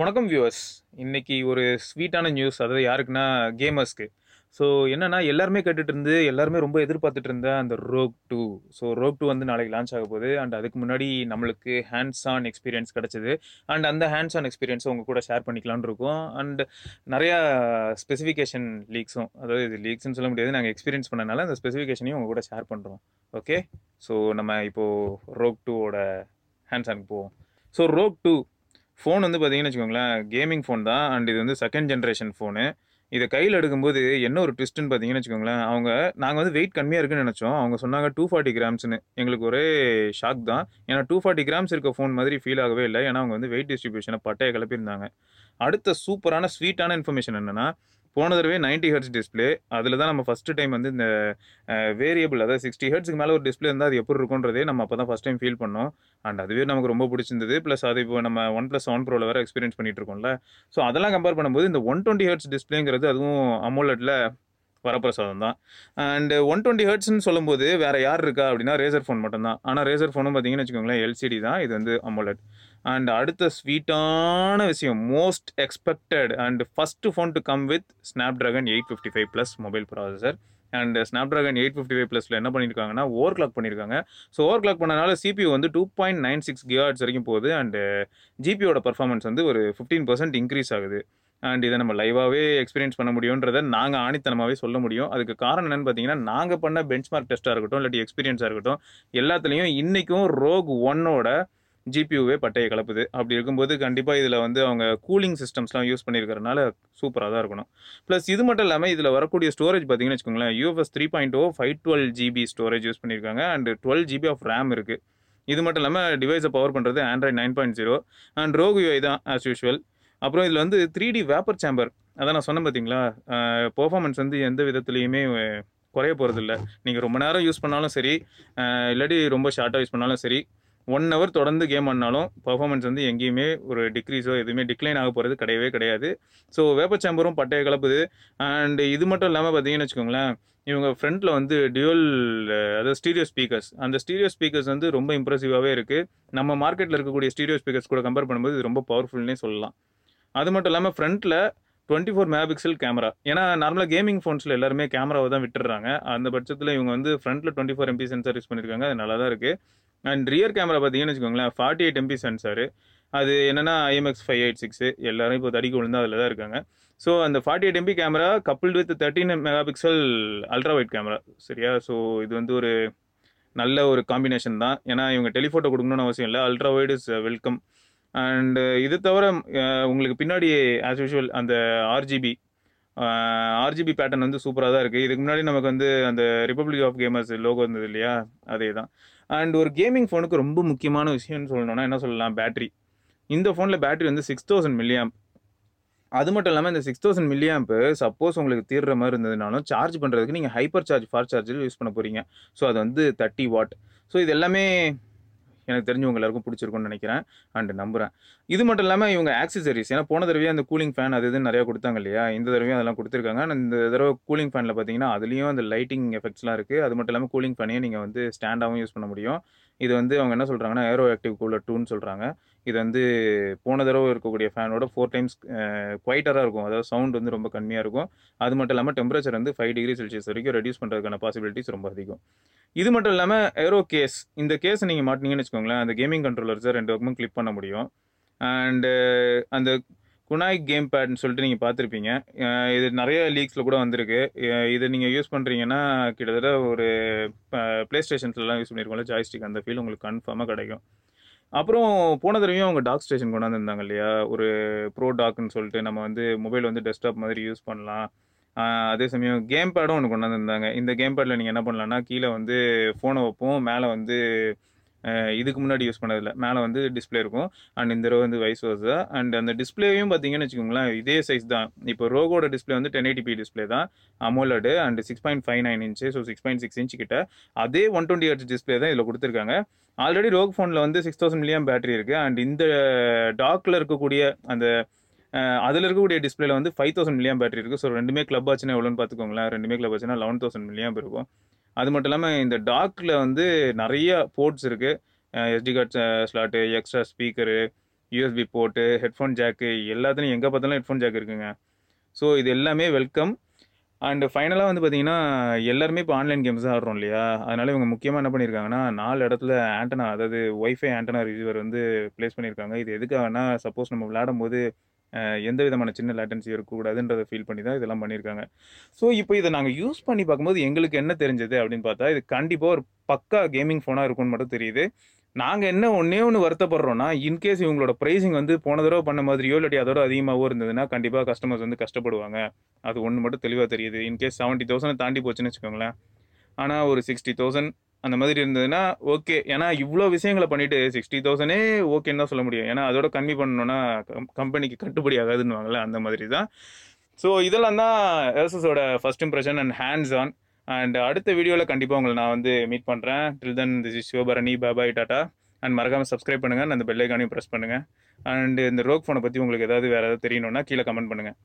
வணக்கம் வியூவர்ஸ் இன்னைக்கு ஒரு ஸ்வீட்டான நியூஸ் அதாவது யாருக்குன்னா கேமர்ஸ்க்கு ஸோ என்னன்னா எல்லாருமே கேட்டுட்டு இருந்து எல்லாருமே ரொம்ப எதிர்பார்த்துட்டு இருந்த அந்த ROG two so ROG two வந்து நாளைக்கு லான்ச் ஆக போகுது. அண்ட் அதுக்கு முன்னாடி நம்மளுக்கு ஹேண்ட்ஸ் ஆன் எக்ஸ்பீரியன்ஸ் கிடச்சிது. அண்ட் அந்த ஹேண்ட்ஸ் ஆன் எக்ஸ்பீரியன்ஸும் உங்க கூட ஷேர் பண்ணிக்கலாம்னு இருக்கோம். அண்ட் நிறையா ஸ்பெசிஃபிகேஷன் லீக்ஸும் அதாவது இது லீக்ஸ்னு சொல்ல முடியாது. நாங்கள் எக்ஸ்பீரியன்ஸ் பண்ணனால அந்த ஸ்பெசிஃபிகேஷனையும் உங்க கூட ஷேர் பண்ணுறோம் ஓகே ஸோ நம்ம இப்போது ரோக் டூவோட ஹேண்ட்ஸ் ஆனுக்கு போவோம். ஸோ ரோக் டூ ஃபோன் வந்து பார்த்தீங்கன்னு வச்சுக்கோங்களேன் கேமிங் ஃபோன் தான். அண்ட் இது வந்து செகண்ட் ஜென்ரேஷன் ஃபோனு இதை கையில் எடுக்கும்போது என்ன ஒரு ட்விஸ்ட்டுன்னு பார்த்தீங்கன்னு வச்சுக்கோங்களேன் அவங்க நாங்கள் வந்து வெயிட் கம்மியாக இருக்குன்னு நினச்சோம். அவங்க சொன்னாங்க டூ ஃபார்ட்டி கிராம்ஸ்னு எங்களுக்கு ஒரே ஷாக் தான். ஏன்னா டூ ஃபார்ட்டி கிராம்ஸ் இருக்க ஃபோன் மாதிரி ஃபீல் ஆகவே இல்லை. ஏன்னா அவங்க வந்து வெயிட் டிஸ்ட்ரிபியூஷனை பட்டையை கிளப்பியிருந்தாங்க. அடுத்த சூப்பரான ஸ்வீட்டான இன்ஃபர்மேஷன் என்னென்னா போன தடவை நைன்டி ஹெர்ட்ஸ் டிஸ்பிளே அதில் தான் நம்ம ஃபஸ்ட்டு டைம் வந்து இந்த வேரியபிள் அதாவது சிக்ஸ்டி ஹெர்ட்ஸ்க்கு மேலே ஒரு டிஸ்பிளே இருந்தால் அது எப்படி இருக்குன்றதே நம்ம அப்போ தான் ஃபஸ்ட் டைம் ஃபீல் பண்ணோம். அண்ட் அதுவே நமக்கு ரொம்ப பிடிச்சிருந்தது. ப்ளஸ் அது இப்போ நம்ம ஒன் ப்ளஸ் ஒன் ப்ரோவில் வேறு எக்ஸ்பீரியன்ஸ் பண்ணிட்டு இருக்கோம்ல. ஸோ அதெல்லாம் கம்பேர் பண்ணும்போது இந்த ஒன் டுவெண்ட்டி ஹெர்ட்ஸ் டிஸ்பிளேங்கிறது அதுவும் அமோலட்டில் வரப்பிரசாதம் தான். அண்ட் ஒன் டுவெண்ட்டி ஹெர்ட்ஸ்னு சொல்லும்போது வேறு யார் இருக்கா அப்படின்னா ரேசர் ஃபோன் மட்டும்தான். ஆனால் ரேசர் ஃபோனும் பார்த்தீங்கன்னு வச்சுக்கோங்களேன் எல்சிடி தான். இது வந்து அமோலட் அண்ட் அடுத்த ஸ்வீட்டான விஷயம் most expected and first phone to come with Snapdragon eight fifty five plus mobile processor and Snapdragon eight fifty five ப்ளஸில் என்ன பண்ணியிருக்காங்கன்னா ஓவர் கிளாக் பண்ணியிருக்காங்க ஸோ ஓவர் கிளாக் பண்ணனால சிபியூ வந்து two point nine six gigahertz வரைக்கும் போகுது. And ஜிபியோட performance வந்து ஒரு ஃபிஃப்டீன் பர்சன்ட் இன்க்ரீஸ் ஆகுது. அண்ட் இதை நம்ம லைவாகவே எக்ஸ்பீரியன்ஸ் பண்ண முடியுன்றதை நாங்கள் ஆணித்தனமாகவே சொல்ல முடியும். அதுக்கு காரணம் என்னன்னு பார்த்தீங்கன்னா நாங்கள் பண்ண பெஞ்ச்மார்க் டெஸ்ட்டாக இருக்கட்டும் இல்லாட்டி எக்ஸ்பீரியன்ஸாக இருக்கட்டும் எல்லாத்துலேயும் இன்றைக்கும் ரோக் ஒன்னோட ஜிபியூவே பட்டையை கலப்புது. அப்படி இருக்கும்போது கண்டிப்பாக இதில் வந்து அவங்க கூலிங் சிஸ்டம்ஸ்லாம் யூஸ் பண்ணியிருக்கிறனால சூப்பராக தான் இருக்கணும். ப்ளஸ் இது மட்டும் இல்லாமல் இதில் வரக்கூடிய ஸ்டோரேஜ் பார்த்தீங்கன்னு வச்சுக்கோங்களேன் UFS three point O five twelve GB storage use பண்ணியிருக்காங்க. And twelve GB of RAM இருக்குது இது மட்டும் இல்லாமல் டிவைஸை பவர் பண்ணுறது Android nine point zero and ROG UI தான் ஆஸ் யூஷுவல் அப்புறம் இதில் வந்து த்ரீ டி வேப்பர் சேம்பர் அதான் நான் சொன்னேன் பார்த்தீங்களா பெர்ஃபார்மன்ஸ் வந்து எந்த விதத்துலையுமே குறைய போகிறதில்ல நீங்கள் ரொம்ப நேரம் யூஸ் பண்ணாலும் சரி இல்லாட்டி ரொம்ப ஷார்ட்டாக யூஸ் பண்ணாலும் சரி ஒன் ஹவர் தொடர்ந்து கேம் ஆடினாலும் பர்ஃபார்மன்ஸ் வந்து எங்கேயுமே ஒரு டிக்ரீஸோ எதுவுமே டிக்ளைன் ஆக போகிறது கிடையவே கிடையாது. ஸோ வேப்பச்சாம்பரும் பட்டையை கலப்புது. அண்ட் இது மட்டும் இல்லாமல் பார்த்தீங்கன்னு வச்சுக்கோங்களேன் இவங்க ஃப்ரண்ட்டில் வந்து டியூவல் அதாவது ஸ்டீரியோ ஸ்பீக்கர்ஸ் அந்த ஸ்டீரியோ ஸ்பீக்கர்ஸ் வந்து ரொம்ப இம்ப்ரெசிவாகவே இருக்குது நம்ம மார்க்கெட்டில் இருக்கக்கூடிய ஸ்டீரியோ ஸ்பீக்கர்ஸ் கூட கம்பேர் பண்ணும்போது இது ரொம்ப பவர்ஃபுல்னே சொல்லலாம். அது மட்டும் இல்லாமல் ஃப்ரண்ட்டில் twenty four megapixel camera ஏன்னா நார்மலாக கேமிங் ஃபோன்ஸில் எல்லாருமே கேமராவை தான் விட்டுறாங்க அந்த பட்சத்தில் இவங்க வந்து ஃப்ரண்ட்டில் twenty four MP sensor use பண்ணியிருக்காங்க அது நல்லா தான் இருக்குது அண்ட் ரியர் கேமரா பார்த்தீங்கன்னு வச்சுக்கோங்களேன் ஃபார்ட்டி எயிட் எம்பி சென்சார் அது என்னென்னா ஐஎம்எக்ஸ் ஃபைவ் எயிட் சிக்ஸ் எல்லாரும் இப்போ தடிக்கு விழுந்து அதில் தான் இருக்காங்க. ஸோ அந்த forty eight MP camera coupled with thirteen megapixel ultra wide camera சரியா? ஸோ இது வந்து ஒரு நல்ல ஒரு காம்பினேஷன் தான். ஏன்னா இவங்க டெலிஃபோட்டோ கொடுக்கணும்னு அவசியம் இல்லை. Ultra wide is welcome and இது தவிர uh, உங்களுக்கு பின்னாடி ஆஸ் யூஷுவல் அந்த ஆர்ஜிபி ஆர்ஜிபி பேட்டர்ன் வந்து சூப்பராக தான் இருக்குது இதுக்கு முன்னாடி நமக்கு வந்து அந்த ரிப்பப்ளிக் ஆஃப் கேமர்ஸ் லோகோ இருந்தது இல்லையா? அதே தான். அண்ட் ஒரு கேமிங் ஃபோனுக்கு ரொம்ப முக்கியமான விஷயம்னு சொல்லணும்னா என்ன சொல்லலாம்? பேட்டரி இந்த ஃபோனில் பேட்டரி வந்து சிக்ஸ் தௌசண்ட் மில்லியாம் அது மட்டும் இல்லாமல் இந்த சிக்ஸ் தௌசண்ட் மில்லியாம்பு சப்போஸ் உங்களுக்கு தீர்ற மாதிரி இருந்ததுனாலும் சார்ஜ் பண்ணுறதுக்கு நீங்கள் ஹைப்பர் சார்ஜ் ஃபார் சார்ஜில் யூஸ் பண்ண போகிறீங்க ஸோ அது வந்து தேர்ட்டி வாட் ஸோ இது எல்லாமே எனக்கு தெரிஞ்சவங்க எல்லாருக்கும் பிடிச்சிருக்கும்னு நினைக்கிறேன். அண்ட் நம்புகிறேன் இது மட்டும் இல்லாமல் இவங்க ஆக்சசரிஸ் ஏன்னா போன தடவையே அந்த கூலிங் ஃபேன் அது இதுன்னு நிறையா கொடுத்தாங்க இல்லையா? இந்த தடவையும் அதெல்லாம் கொடுத்துருக்காங்க. இந்த தடவை கூலிங் ஃபேனில் பார்த்தீங்கன்னா அதுலேயும் அந்த லைட்டிங் எஃபெக்ட்ஸ்லாம் இருக்குது அது மட்டும் இல்லாமல் கூலிங் ஃபேனையும் நீங்கள் வந்து ஸ்டாண்டாகவும் யூஸ் பண்ண முடியும். இது வந்து அவங்க என்ன சொல்கிறாங்கன்னா ஏரோ ஆக்டிவ் கூலர் டூன்னு சொல்கிறாங்க இது வந்து போன தடவை இருக்கக்கூடிய ஃபேனோட ஃபோர் டைம்ஸ் குவைட்டராக இருக்கும். அதாவது சவுண்ட் வந்து ரொம்ப கம்மியாக இருக்கும். அது மட்டும் இல்லாமல் டெம்பரேச்சர் வந்து ஃபைவ் டிகிரி செல்சியஸ் வரைக்கும் ரெடியூஸ் பண்ணுறதுக்கான பாசிபிலிட்டிஸ் ரொம்ப அதிகம். இது மட்டும் இல்லாமல் ஏரோ கேஸ் இந்த கேஸ் நீங்கள் மாட்டினீங்கன்னு வச்சுக்கோங்களேன் அந்த கேமிங் கண்ட்ரோலர்ஸை ரெண்டு பக்கமும் கிளிக் பண்ண முடியும். அண்டு அந்த குனாய் கேம் பேட்னு சொல்லிட்டு நீங்கள் பார்த்துருப்பீங்க. இது நிறைய லீக்ஸில் கூட வந்திருக்கு. இது நீங்கள் யூஸ் பண்ணுறீங்கன்னா கிட்டத்தட்ட ஒரு ப்ளே ஸ்டேஷன்ஸ்லாம் யூஸ் பண்ணியிருக்கோம்ல ஜாய்ஸ்டிக் அந்த ஃபீல் உங்களுக்கு கன்ஃபார்மாக கிடைக்கும். அப்புறம் போன தடவையும் அவங்க டாக் ஸ்டேஷன் கொண்டாந்துருந்தாங்க இல்லையா? ஒரு ப்ரோ டாக்னு சொல்லிட்டு நம்ம வந்து மொபைல் வந்து டெஸ்க்டாப் மாதிரி யூஸ் பண்ணலாம். அதே சமயம் கேம் பேடும் ஒன்று கொண்டாந்துருந்தாங்க. இந்த கேம் பேடில் நீங்கள் என்ன பண்ணலான்னா கீழே வந்து ஃபோனை வைப்போம். மேலே வந்து இதுக்கு முன்னாடி யூஸ் பண்ணதில்ல. மேலே வந்து டிஸ்பிளே இருக்கும். அண்ட் இந்த ரோ வந்து வைஸ் வருது அண்ட் அந்த டிஸ்பிளேயும் பார்த்தீங்கன்னு வச்சுக்கோங்களேன் இதே சைஸ் தான். இப்போ ரோகோட டிஸ்பிளே வந்து டென் எயிட்டி பி டிஸ்பிளே தான். AMOLED and six point five nine inch so six point six inch கிட்ட. அதே ஒன் டுவெண்ட்டி ஹெர்ட்ஸ் டிஸ்பிளே தான் இதில் கொடுத்துருக்காங்க. ஆல்ரெடி ரோக் ஃபோனில் வந்து சிக்ஸ் தௌசண்ட் மில்லியம் பேட்டரி இருக்குது அண்ட் இந்த டாக்கில் இருக்கக்கூடிய அந்த அதில் இருக்கக்கூடிய டிஸ்பிளேல வந்து ஃபைவ் தௌசண்ட் மில்லியம் பேட்டரி இருக்குது ஸோ ரெண்டுமே கிளப் ஆச்சுன்னா எவ்வளோன்னு பார்த்துக்கோங்களேன். ரெண்டுமே கிளப் ஆச்சுன்னா லெவன் தௌசண்ட் மில்லியம் இருக்கும். அது மட்டும் இல்லாமல் இந்த டாக்கில் வந்து நிறைய போர்ட்ஸ் இருக்குது SD card slot extra speaker USB port headphone jack எல்லாத்துலையும் எங்கே பார்த்தாலும் ஹெட்ஃபோன் ஜாக் இருக்குங்க. ஸோ இது எல்லாமே வெல்கம் அண்டு ஃபைனலாக வந்து பார்த்தீங்கன்னா எல்லாருமே இப்போ ஆன்லைன் கேம்ஸ் தான் ஆடுறோம் இல்லையா? அதனால் இவங்க முக்கியமாக என்ன பண்ணியிருக்காங்கன்னா நாலு இடத்துல ஆண்டனா அதாவது ஒய்ஃபை ஆண்டனா ரிசீவர் வந்து ப்ளேஸ் பண்ணியிருக்காங்க இது எதுக்காகனா சப்போஸ் நம்ம விளையாடும் போது எந்த விதமான சின்ன லேட்டன்சி இருக்கக்கூடாதுன்றதை ஃபீல் பண்ணி தான் இதெல்லாம் பண்ணியிருக்காங்க. ஸோ இப்போ இதை நாங்கள் யூஸ் பண்ணி பார்க்கும்போது எங்களுக்கு என்ன தெரிஞ்சது அப்படின்னு பார்த்தா இது கண்டிப்பாக ஒரு பக்கா கேமிங் ஃபோனாக இருக்கும்னு மட்டும் தெரியுது. நாங்கள் என்ன ஒன்றே ஒன்று வருத்தப்படுறோம்னா இன்கேஸ் இவங்களோட ப்ரைஸிங் வந்து போன தடவை பண்ண மாதிரியோ இல்லாட்டி அதோட அதிகமாகவோ இருந்ததுன்னா கண்டிப்பாக கஸ்டமர்ஸ் வந்து கஷ்டப்படுவாங்க. அது ஒன்று மட்டும் தெளிவாக தெரியுது. இன்கேஸ் செவன்ட்டி தௌசண்ட் தாண்டி போச்சுன்னு வச்சுக்கோங்களேன். ஆனால் ஒரு சிக்ஸ்டி தௌசண்ட் அந்த மாதிரி இருந்ததுன்னா ஓகே. ஏன்னா இவ்வளோ விஷயங்களை பண்ணிட்டு சிக்ஸ்டி தௌசண்டே ஓகேன்னு தான் சொல்ல முடியும். ஏன்னா அதோட கம்மி பண்ணணும்னா கம்பெனிக்கு கட்டுப்படி ஆகாதுன்னு அந்த மாதிரி தான். ஸோ இதெல்லாம் தான் எஸ்எஸோட first impression and hands on and அடுத்த வீடியோவில் கண்டிப்பாக உங்களை நான் வந்து மீட் பண்ணுறேன் till then this is Sivabharani bye bye tata and மறக்காமல் சப்ஸ்கிரைப் பண்ணுங்கள் அந்த பெல்லைக்கானையும் ப்ரெஸ் பண்ணுங்கள் அண்ட் இந்த ரோக் ஃபோனை பற்றி உங்களுக்கு ஏதாவது வேறு ஏதாவது தெரியணும்னா கீழே கமெண்ட் பண்ணுங்கள்